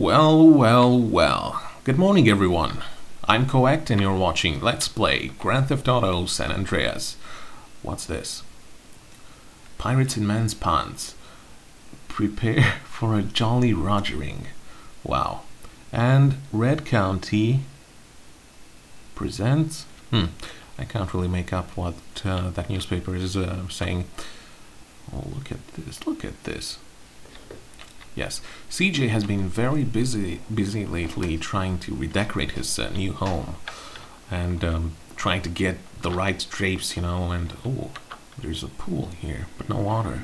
Well, well, well. Good morning, everyone. I'm Coect, and you're watching Let's Play Grand Theft Auto San Andreas. What's this? Pirates in Men's Pants. Prepare for a jolly rogering. Wow. And Red County presents. Hmm. I can't really make up what uh, that newspaper is uh, saying. Oh, look at this! Look at this! Yes, CJ has been very busy, busy lately trying to redecorate his uh, new home, and um, trying to get the right drapes, you know. And oh, there's a pool here, but no water.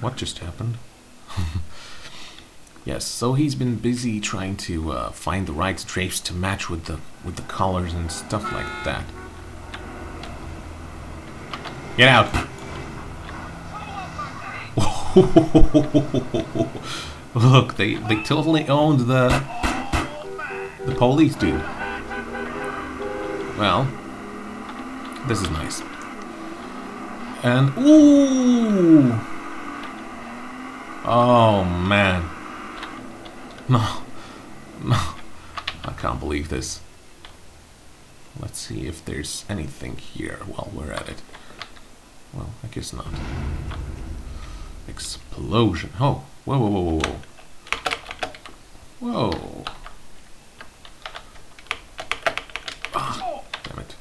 What just happened? yes, so he's been busy trying to uh, find the right drapes to match with the with the colors and stuff like that. Get out! Look, they, they totally owned the the police dude. Well, this is nice. And ooh, oh man, no, no, I can't believe this. Let's see if there's anything here while we're at it. Well, I guess not. Explosion. Oh, whoa, whoa, whoa, whoa, whoa. Whoa. Ah, damn it.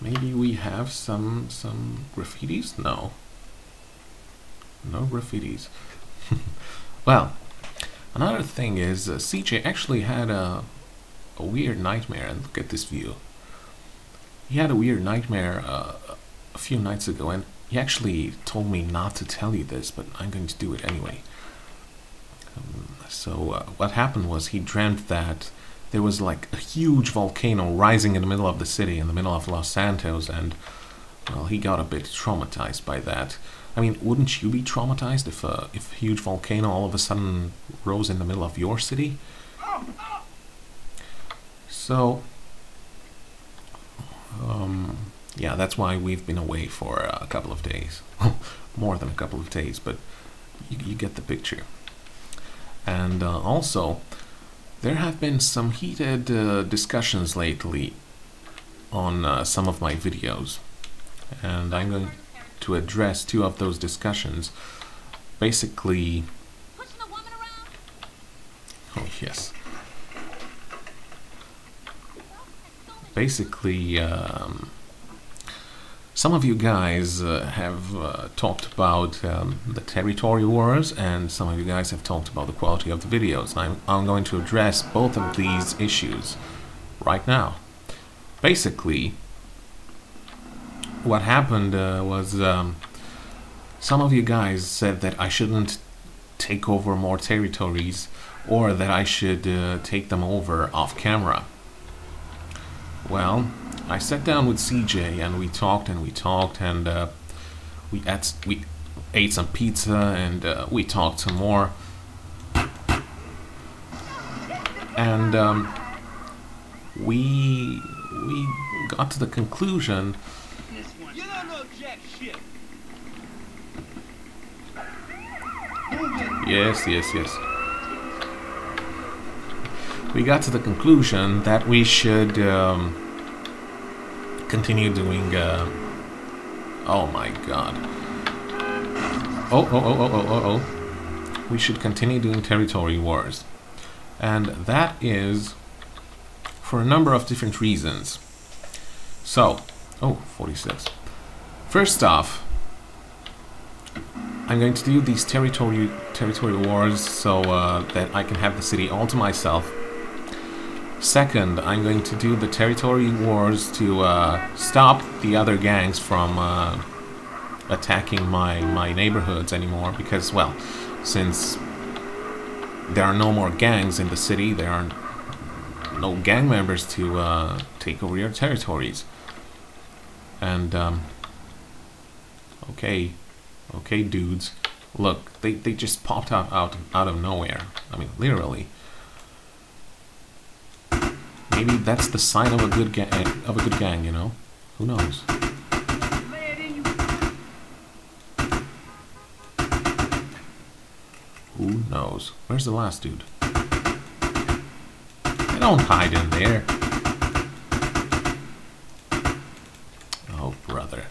Maybe we have some some graffitis? No. No graffitis. well, another thing is uh, CJ actually had a a weird nightmare and look at this view. He had a weird nightmare uh, a few nights ago and he actually told me not to tell you this, but I'm going to do it anyway. Um, so uh, what happened was he dreamt that there was like a huge volcano rising in the middle of the city, in the middle of Los Santos, and well, he got a bit traumatized by that. I mean, wouldn't you be traumatized if a, if a huge volcano all of a sudden rose in the middle of your city? So, um, yeah, that's why we've been away for a couple of days. More than a couple of days, but you, you get the picture. And uh, also, there have been some heated uh, discussions lately on uh, some of my videos. And I'm going to address two of those discussions. Basically... Oh, yes. Basically, um, some of you guys uh, have uh, talked about um, the territory wars and some of you guys have talked about the quality of the videos. I'm, I'm going to address both of these issues right now. Basically, what happened uh, was um, some of you guys said that I shouldn't take over more territories or that I should uh, take them over off camera. Well, I sat down with CJ and we talked and we talked and uh, we ate we ate some pizza and uh, we talked some more. And um, we we got to the conclusion. Yes, yes, yes. We got to the conclusion that we should. Um, continue doing. Uh, oh my god. Oh, oh, oh, oh, oh, oh, oh. We should continue doing territory wars. And that is for a number of different reasons. So, oh, 46. First off, I'm going to do these territory territory wars so uh, that I can have the city all to myself Second, I'm going to do the territory wars to uh, stop the other gangs from uh, attacking my, my neighborhoods anymore because, well, since there are no more gangs in the city, there are no gang members to uh, take over your territories. And, um, okay, okay, dudes, look, they, they just popped out, out, out of nowhere. I mean, literally. Maybe that's the sign of a good gang. Of a good gang, you know. Who knows? Who knows? Where's the last dude? They don't hide in there. Oh, brother.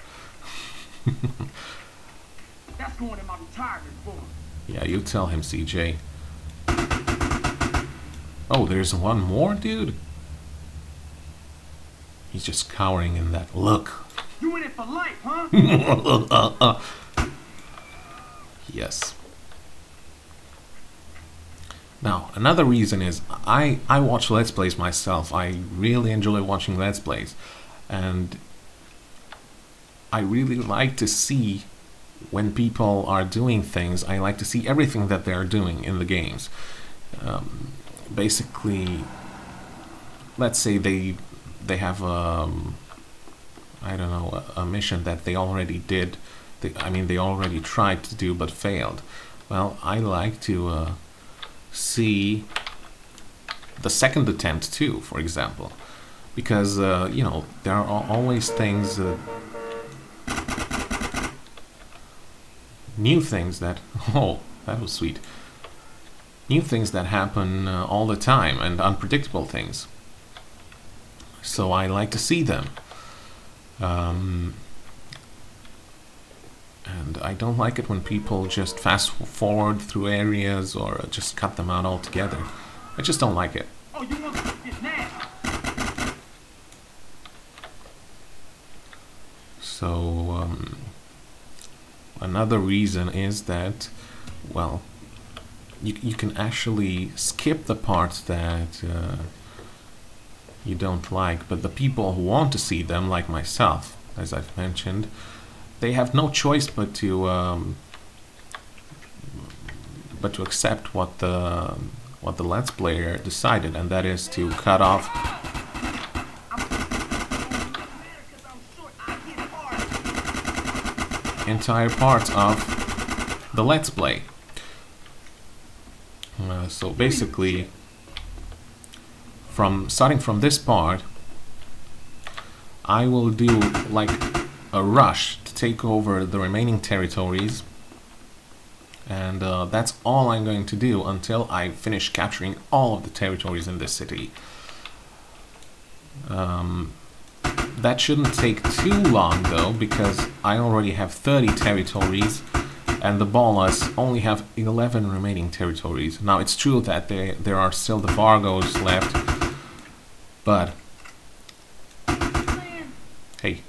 That's going in my retirement fund. Yeah, you tell him, CJ. Oh, there's one more, dude? He's just cowering in that look. You in it for life, huh? yes. Now, another reason is I, I watch Let's Plays myself. I really enjoy watching Let's Plays. And I really like to see when people are doing things, I like to see everything that they're doing in the games. Um, basically, let's say they they have um, I don't know a, a mission that they already did. They, I mean, they already tried to do but failed. Well, I like to uh, see the second attempt too, for example, because uh, you know there are always things. Uh, new things that oh that was sweet new things that happen uh, all the time and unpredictable things so I like to see them. Um, and I don't like it when people just fast forward through areas or just cut them out altogether. I just don't like it. Oh, you want to get now? So um, another reason is that, well, you, you can actually skip the parts that uh, you don't like, but the people who want to see them, like myself, as I've mentioned, they have no choice but to um, but to accept what the what the let's player decided, and that is to cut off entire parts of the Let's Play. Uh, so basically, from starting from this part, I will do like a rush to take over the remaining territories. And uh, that's all I'm going to do until I finish capturing all of the territories in this city. Um, that shouldn't take too long though, because I already have 30 territories and the Ballas only have 11 remaining territories. Now it's true that they, there are still the Vargos left, but hey.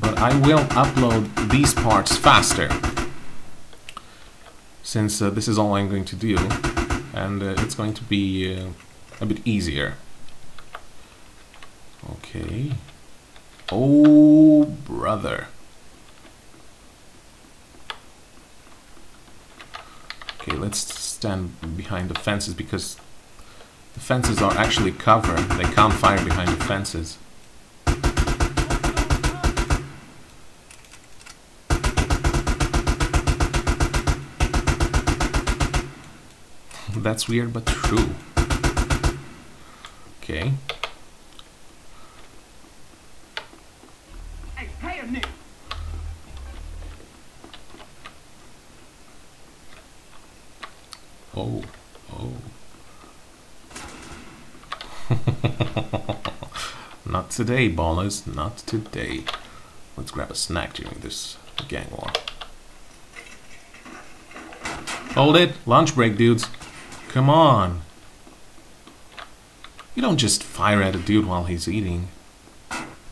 But I will upload these parts faster since uh, this is all I'm going to do and uh, it's going to be uh, a bit easier. Okay. Oh, brother. Okay, let's stand behind the fences because the fences are actually cover. They can't fire behind the fences. That's weird but true. Okay. hey, pay a Oh, oh. not today, Ballas. Not today. Let's grab a snack during this gang war. Hold it! Lunch break, dudes. Come on. You don't just fire at a dude while he's eating.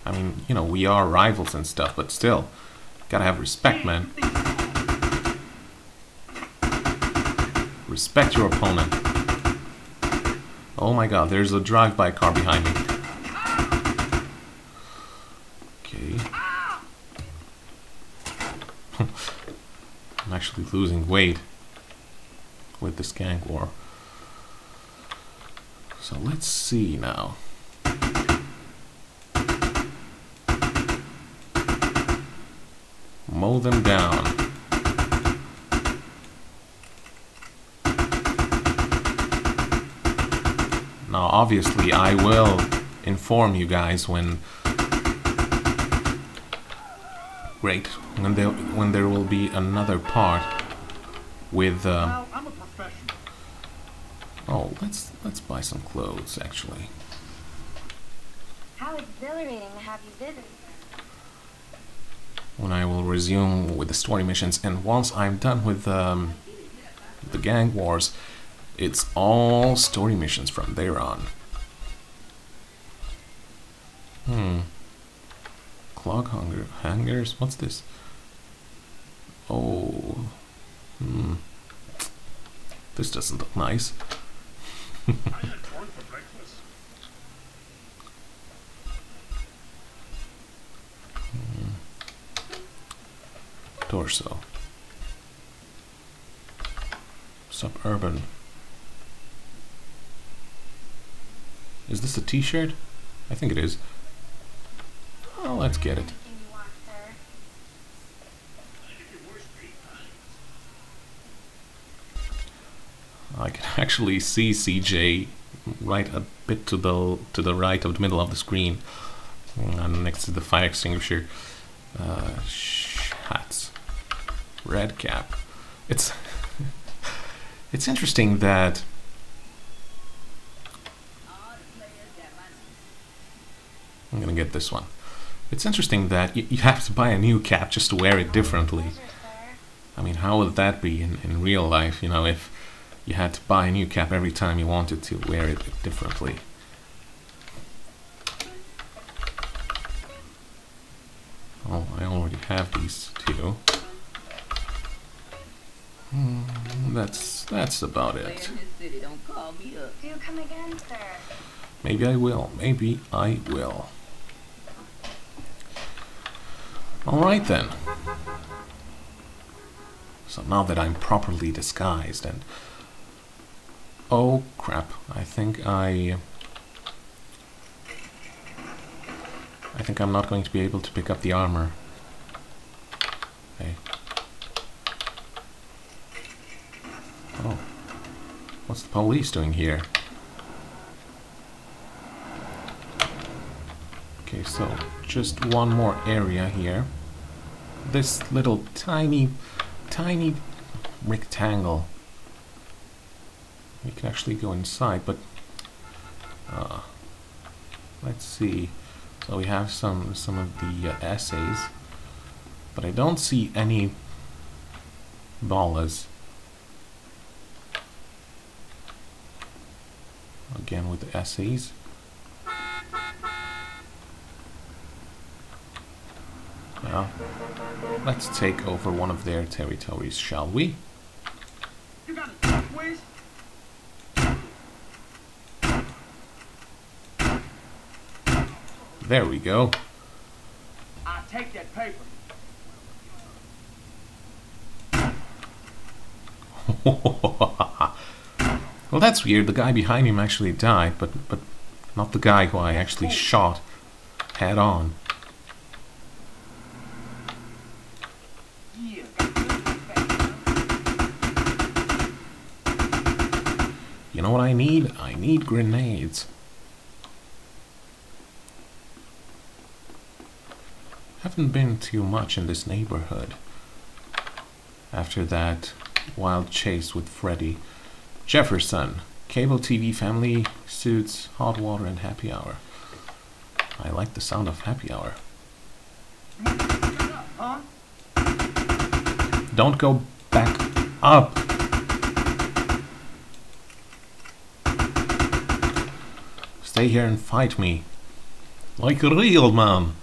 I mean, you know, we are rivals and stuff, but still. Gotta have respect, man. Respect your opponent. Oh my god, there's a drive-by car behind me. Okay. I'm actually losing weight with this gang war. So let's see now. Mow them down. Now, obviously, I will inform you guys when great. When there when there will be another part with. Well, I'm a oh, let's let's buy some clothes actually. How exhilarating to have you visit. when I will resume with the story missions. And once I'm done with um, the gang wars, it's all story missions from there on. Hmm. Clog hunger hangers. What's this? Oh. Hmm. This doesn't look nice. torso. Suburban. Is this a t-shirt? I think it is. Oh, let's get it. I can actually see CJ right a bit to the to the right of the middle of the screen, and next to the fire extinguisher. Uh, hats, red cap. It's it's interesting that I'm gonna get this one. It's interesting that you, you have to buy a new cap just to wear it differently. I mean, how would that be in, in real life, you know, if you had to buy a new cap every time you wanted to wear it differently? Oh, I already have these two. Hmm, that's that's about it. Stay in this city, don't call me up. Do come again, sir. Maybe I will. Maybe I will. Alright then. So now that I'm properly disguised and... Oh crap, I think I... I think I'm not going to be able to pick up the armor. Hey. Oh. What's the police doing here? Okay, so just one more area here. This little tiny, tiny rectangle. We can actually go inside, but uh, let's see. So we have some some of the uh, essays, but I don't see any ballas. Again with the essays. Well, let's take over one of their territories, shall we? You got a truck? There we go. I'll take that paper. well, that's weird. The guy behind him actually died, but but not the guy who I actually shot head on. Yeah, got good respect. You know what I need? I need grenades. Haven't been too much in this neighborhood. After that wild chase with Freddy. Jefferson, cable TV family, suits, hot water, and happy hour. I like the sound of happy hour. Don't go back up. Stay here and fight me. Like a real man.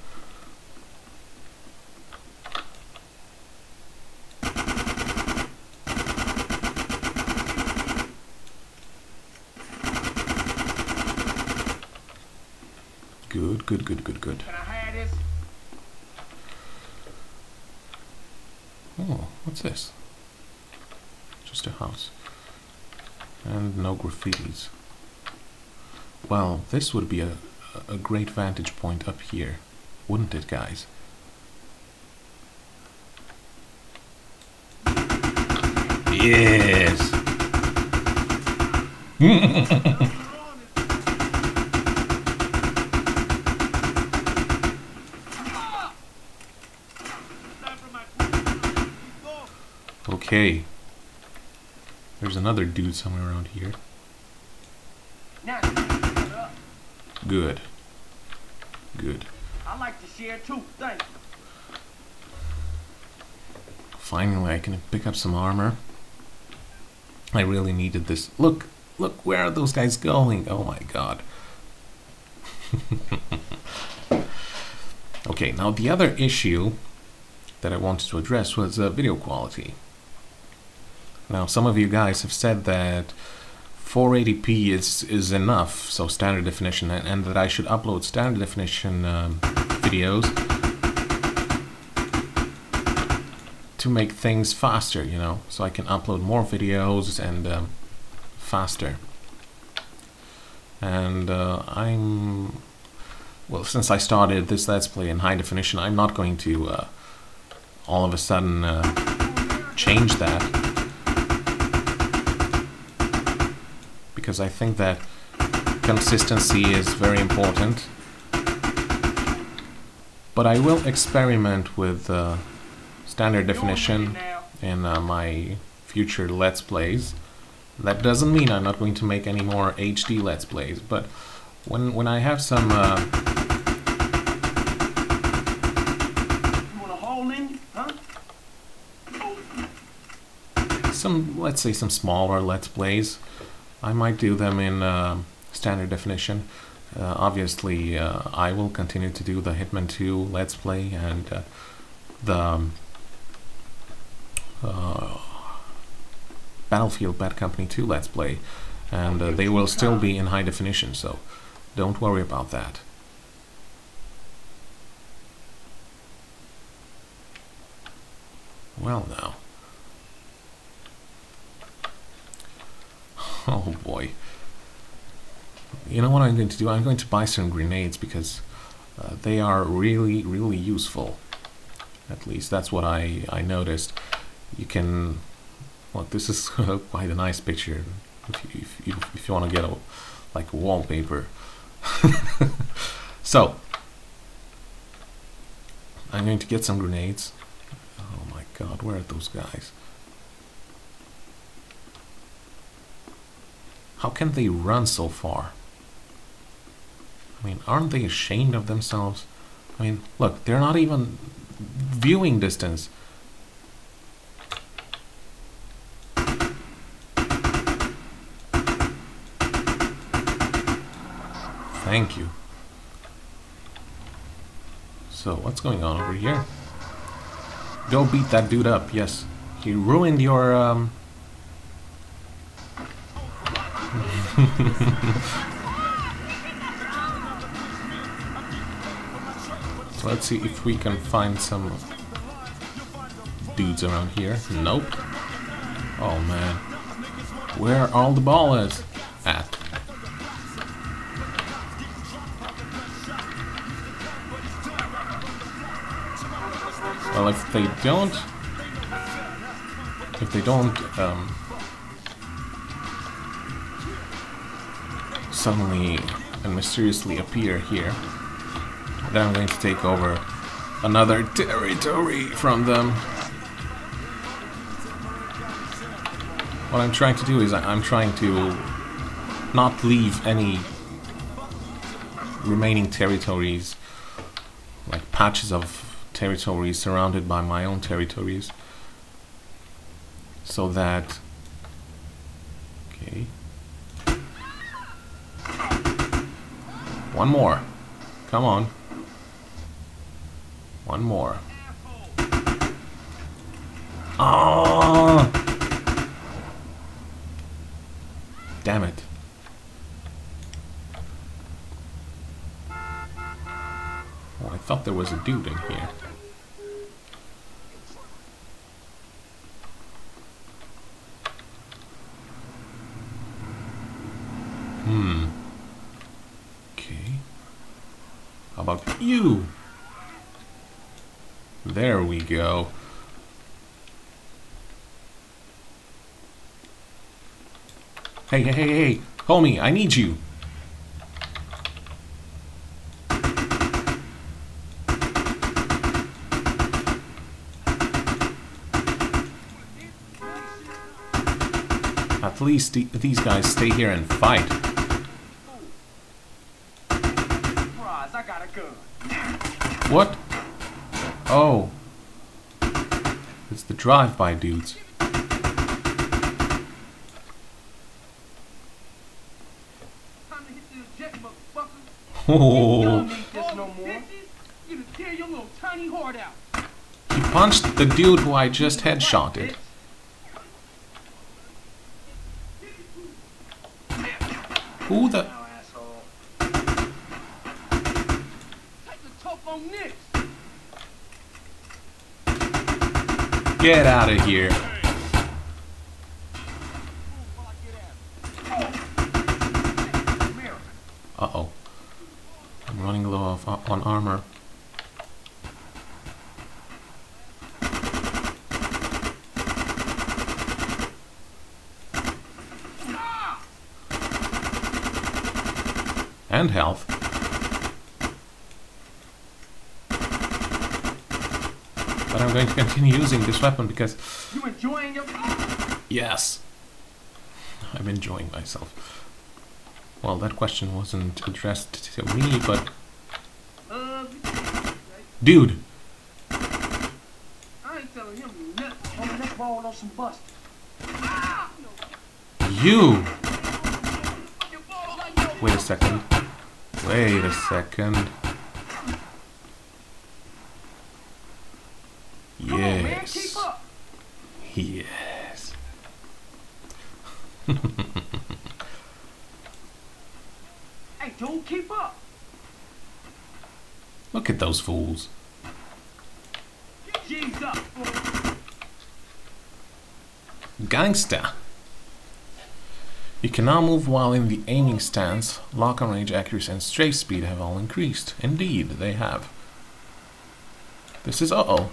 Good, good, good, good, good. Can I have this? Oh, what's this? Just a house. And no graffitis. Well, this would be a, a great vantage point up here, wouldn't it, guys? Yes! okay. There's another dude somewhere around here. Good. Good. I like to share too. Thank you. Finally, I can pick up some armor. I really needed this. Look, look, where are those guys going? Oh my god. okay, now the other issue that I wanted to address was uh, video quality. Now, some of you guys have said that 480p is is enough, so standard definition, and, and that I should upload standard definition um, videos to make things faster, you know, so I can upload more videos and um, faster. And uh, I'm well, since I started this Let's Play in high definition, I'm not going to uh, all of a sudden uh, change that because I think that consistency is very important. But I will experiment with uh, standard definition in uh, my future Let's Plays. That doesn't mean I'm not going to make any more HD Let's Plays, but when when I have some uh, you want a hole in huh? some let's say some smaller Let's Plays, I might do them in uh, standard definition. Uh, obviously, uh, I will continue to do the Hitman 2 Let's Play and uh, the um, uh, Battlefield Bad Company 2 Let's Play, and uh, they will still be in high definition, so don't worry about that. Well, now. Oh boy. You know what I'm going to do? I'm going to buy some grenades because uh, they are really, really useful. At least that's what I, I noticed. You can... Look, this is quite a nice picture if you, if you, if you want to get a, like wallpaper. so, I'm going to get some grenades. Oh my god, where are those guys? How can they run so far? I mean, aren't they ashamed of themselves? I mean, look, they're not even viewing distance. Thank you. So, what's going on over here? Go beat that dude up, yes. He ruined your, um... So let's see if we can find some dudes around here. Nope. Oh man. Where are all the Ballas at? Well, if they don't, if they don't um, suddenly and mysteriously appear here, then I'm going to take over another territory from them. What I'm trying to do is I'm trying to not leave any remaining territories, like patches of territories surrounded by my own territories, so that. Okay. One more. Come on. One more. Oh! Damn it. Oh, I thought there was a dude in here. Hmm. Okay. How about you? There we go. Hey, hey, hey, hey, homie, I need you. At least these guys stay here and fight. What? Oh. It's the drive-by dudes. Time to hit the eject, motherfucker. You Oh. don't need this no more. You can tear your little tiny heart out. He punched the dude who I just headshotted. Who the... Now, asshole. Take the tough on this. Get out of here. Uh-oh. I'm running low of, uh, on armor. And health. But I'm going to continue using this weapon because, You enjoying your... yes, I'm enjoying myself. Well, that question wasn't addressed to me, but Uh, dude, I ain't telling him nothing. Homie, let's roll on some bust. you. Wait a second. Wait a second. Come on, man, keep Yes. up. Yes. Hey, dude, keep up. Look at those fools. Gangster! You can now move while in the aiming stance. Lock on range, accuracy, and strafe speed have all increased. Indeed, they have. This is uh oh.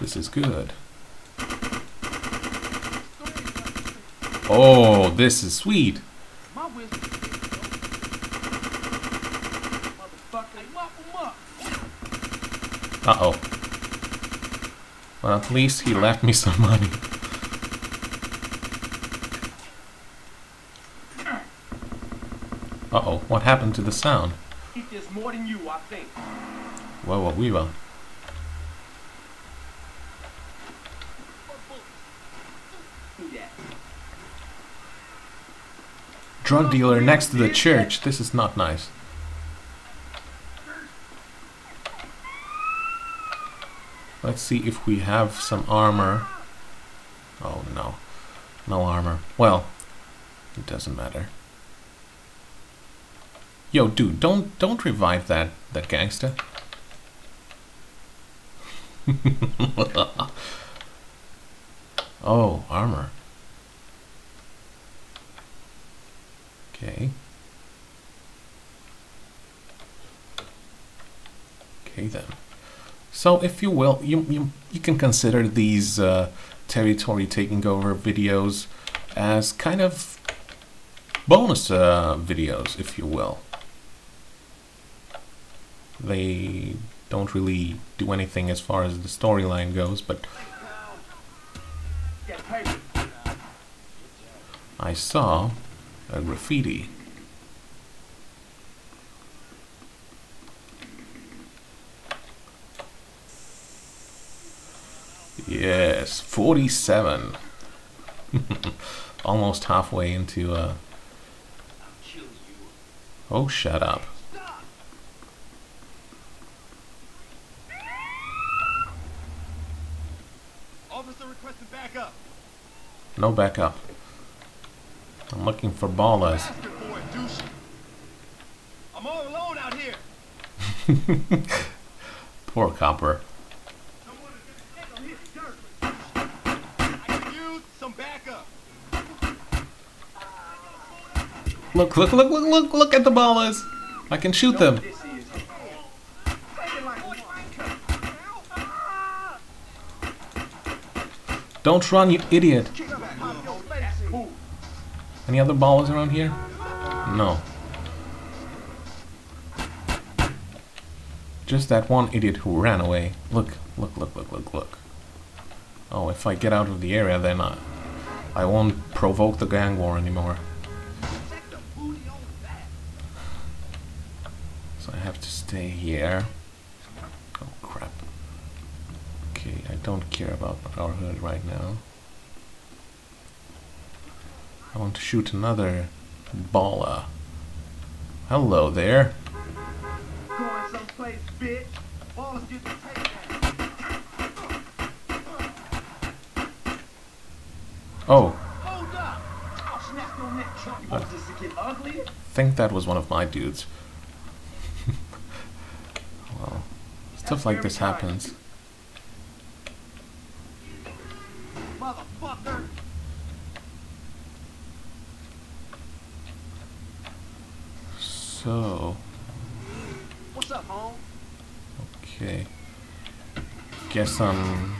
This is good. Oh, this is sweet. Up. Uh oh. Well, at least he left me some money. Uh oh, what happened to the sound? He gets more than you, I think. Whoa, whoa, we that. Drug dealer next to the church. This is not nice. Let's see if we have some armor. Oh no. No armor. Well, it doesn't matter. Yo, dude, don't don't revive that that gangster. oh, armor. Okay. Okay then. So, if you will, you you, you can consider these uh, territory taking over videos as kind of bonus uh, videos, if you will. They don't really do anything as far as the storyline goes, but I saw a graffiti. Yes, 47. Almost halfway into uh Oh, shut up. Officer requesting backup. No backup. I'm looking for ballas. Bastard boy, douche. I'm all alone out here. Poor copper. I could use some backup. Look, look, look, look, look, look at the ballas. I can shoot them. Don't run, you idiot. Any other ballas around here? No. Just that one idiot who ran away. Look, look, look, look, look, look. Oh, if I get out of the area, then I, I won't provoke the gang war anymore. Stay here. Oh crap. Okay, I don't care about our hood right now. I want to shoot another balla. Hello there. Going someplace, bitch. Oh, ugly? think that was one of my dudes. well, stuff like this happens. So, What's up, home? okay. Guess I'm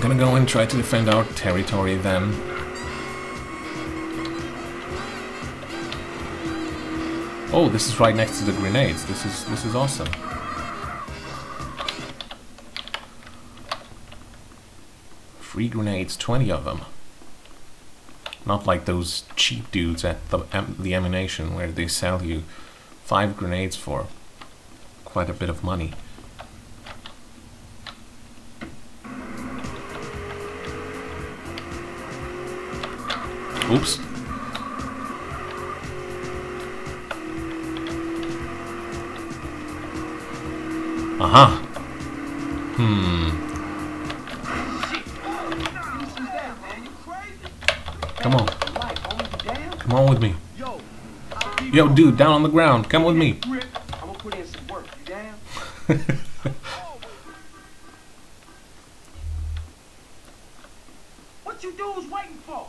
gonna go and try to defend our territory then. Oh, this is right next to the grenades. This is this is awesome. Free grenades, 20 of them. Not like those cheap dudes at the am- the ammunition where they sell you five grenades for quite a bit of money. Oops. Aha. Hmm. Come on. Like, homie, you down? Come on with me. Yo, I'll be Yo, your dude, down on the ground. Come with me. grip. I'm gonna put in some work. You down? What you dudes waiting for?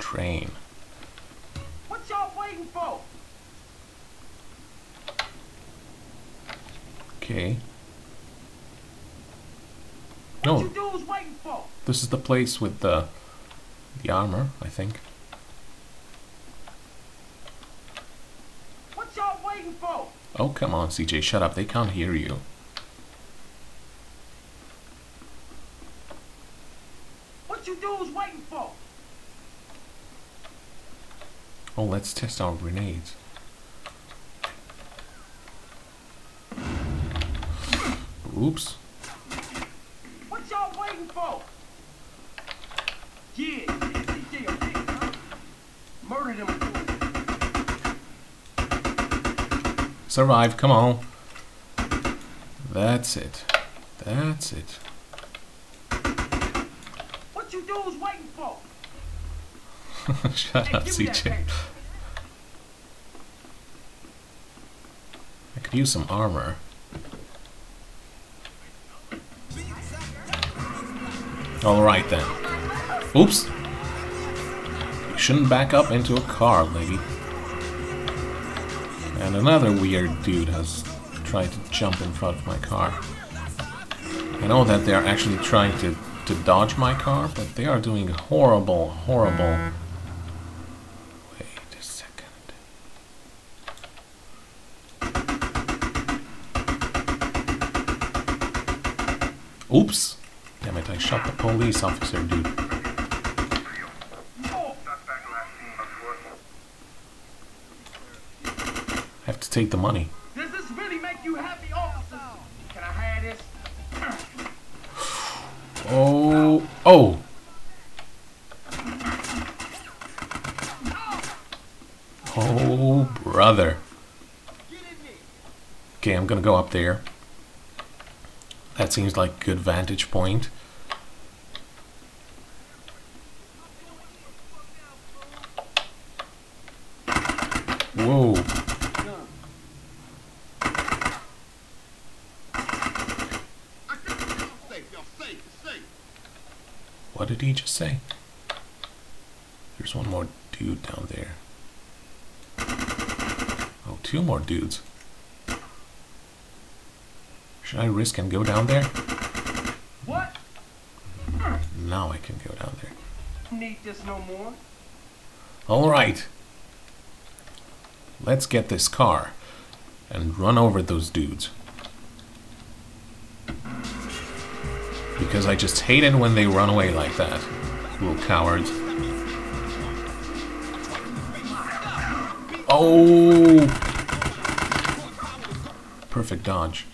Train. What y'all waiting for? Okay. What No, you dudes waiting for? this is the place with the the armor, I think. What y'all waiting for? Oh, come on, CJ, shut up. They can't hear you. What you dudes waiting for? Oh, let's test our grenades. Oops. Survive, come on. That's it. That's it. What you dudes waiting for? Shut Hey, up, CJ. I could use some armor. Alright then. Oops! You shouldn't back up into a car, lady. And another weird dude has tried to jump in front of my car. I know that they're actually trying to, to dodge my car, but they are doing horrible, horrible... Wait a second. Oops! Damn it, I shot the police officer, dude. Take the money. Does this really make you happy, officers? Can I have this? Oh, oh! Oh, brother. Okay, I'm gonna go up there. That seems like good vantage point. Whoa. Safe, y'all safe, safe. What did he just say? There's one more dude down there. Oh, two more dudes. Should I risk and go down there? What? Now I can go down there. Need this no more. Alright. Let's get this car. and run over those dudes. Because I just hate it when they run away like that. Little cowards. Oh! Perfect dodge.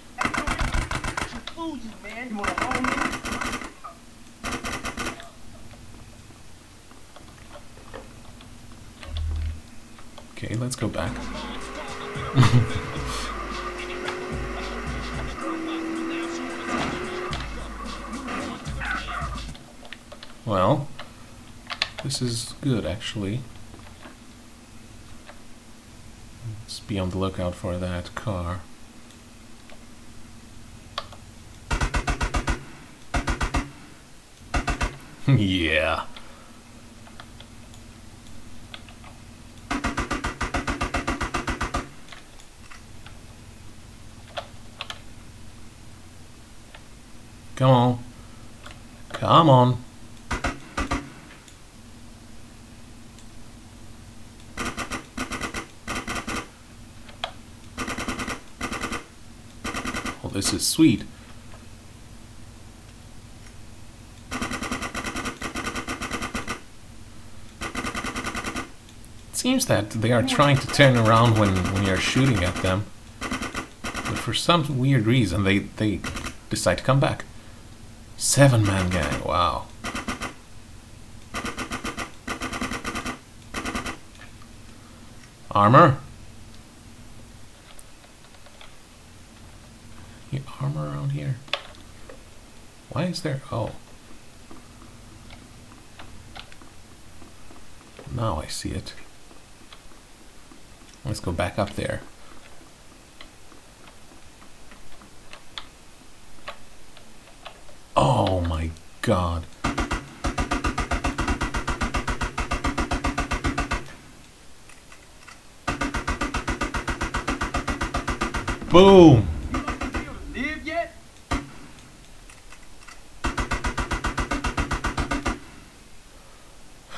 Okay, let's go back. well, this is good actually. Let's be on the lookout for that car. yeah. Come on. Come on. Well, this is sweet. It seems that they are trying to turn around when, when you're shooting at them. But for some weird reason, they, they decide to come back. Seven man gang, wow. Armor? Any armor around here? Why is there? Oh. Now I see it. Let's go back up there. Oh my god. Boom!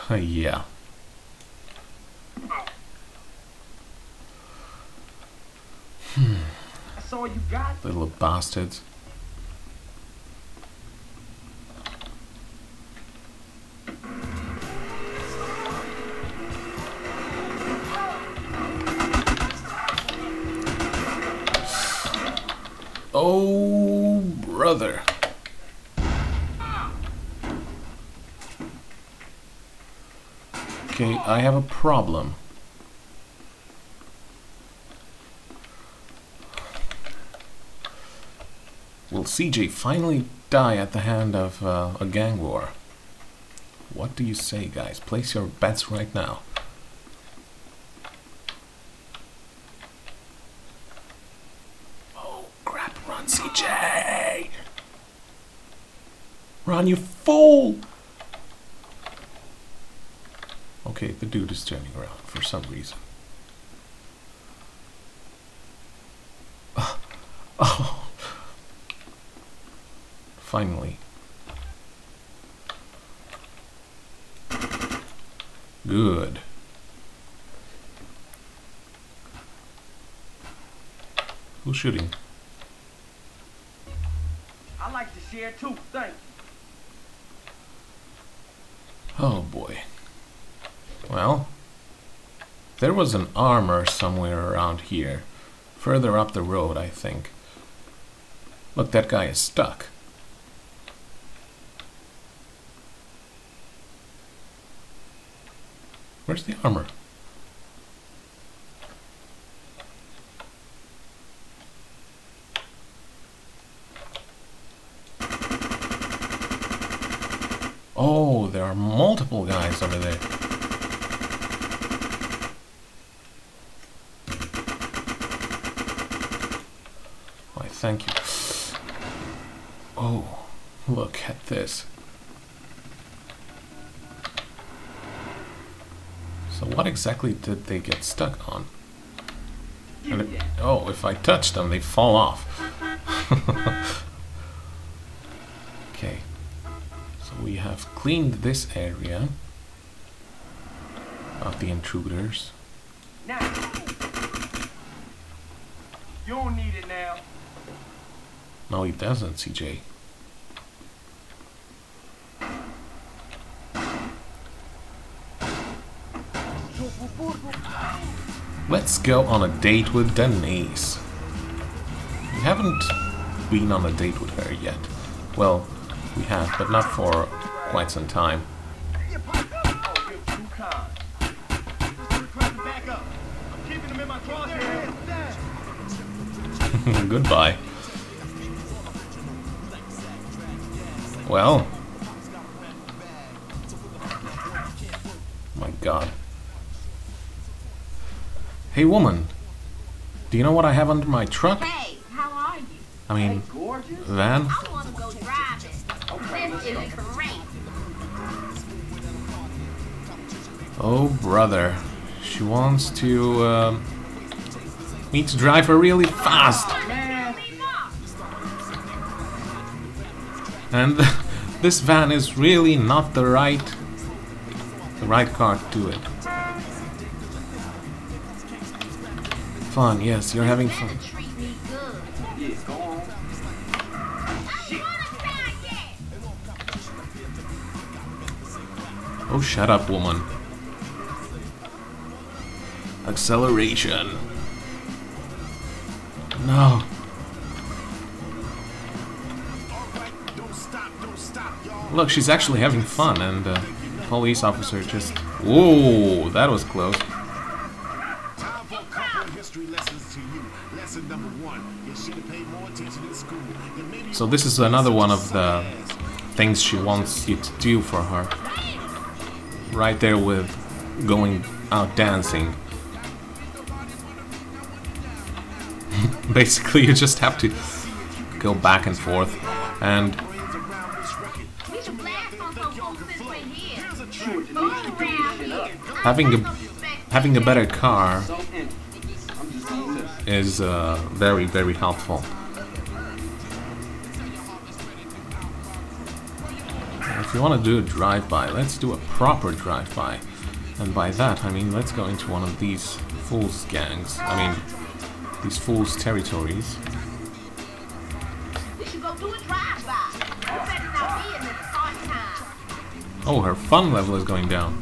yeah. Hmm. That's all you got? Little bastards. Problem. Will CJ finally die at the hand of uh, a gang war? What do you say, guys? Place your bets right now. Oh, crap. Run, CJ! Run, you fool! Okay, the dude is turning around for some reason. Oh. Finally. Good. Who's shooting? I like to share too, thank you. Oh boy. Well, there was an armor somewhere around here. Further up the road, I think. Look, that guy is stuck. Where's the armor? Oh, there are multiple guys over there. Why, thank you. Oh, look at this. So what exactly did they get stuck on? It- oh, if I touch them, they fall off. okay. So we have cleaned this area of the intruders. Now, You don't need it now. No, he doesn't, CJ. Let's go on a date with Denise. We haven't been on a date with her yet. Well, we have, but not for quite some time. Oh, Well. My god. Hey woman. Do you know what I have under my truck? Hey, how are you? I mean, Gorgeous. van? I want to go driving. This is great. Oh brother. She wants to, um, me to drive her really fast. And this van is really not the right the right car to it. Fun, yes, you're having fun. Oh, shut up, woman. Acceleration. No. Look, she's actually having fun, and uh, police officer just. Whoa, that was close. Time for a couple of history lessons to you. Lesson number one: you should have paid more attention in school. And maybe So this is another one of the things she wants you to do for her. Right there with going out dancing. Basically, you just have to go back and forth, and having a having a better car So empty. I'm just gonna say. is uh, very very helpful. If you want to do a drive-by, let's do a proper drive-by. And by that, I mean let's go into one of these fools' gangs. I mean, these fools' territories. We should go do a drive-by. You better not be in this part time. Oh, her fun level is going down.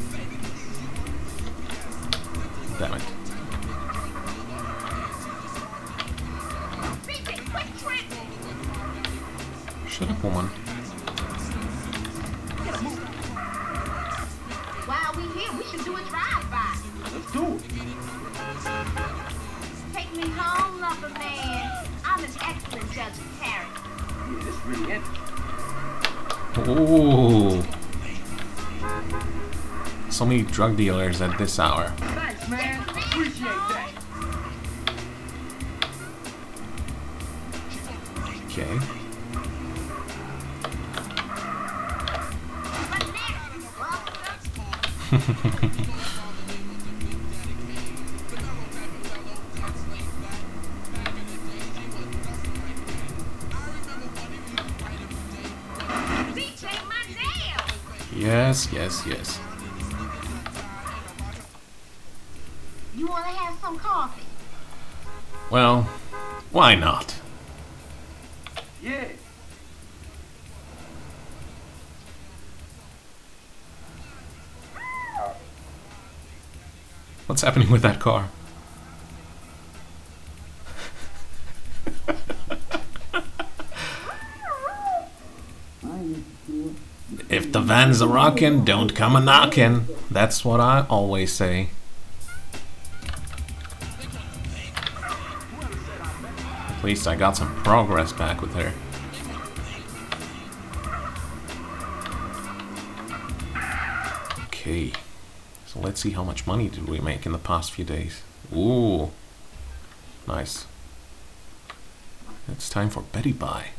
Drug dealers at this hour. Thanks, man. Appreciate that. Okay. But next, well, beat ain't my nail. Yes, yes, yes. Well, why not? Yeah. What's happening with that car? if the van's a rockin', don't come a knockin'. That's what I always say. Least I got some progress back with her. Okay. So let's see how much money did we make in the past few days. Ooh. Nice. It's time for Betty Buy.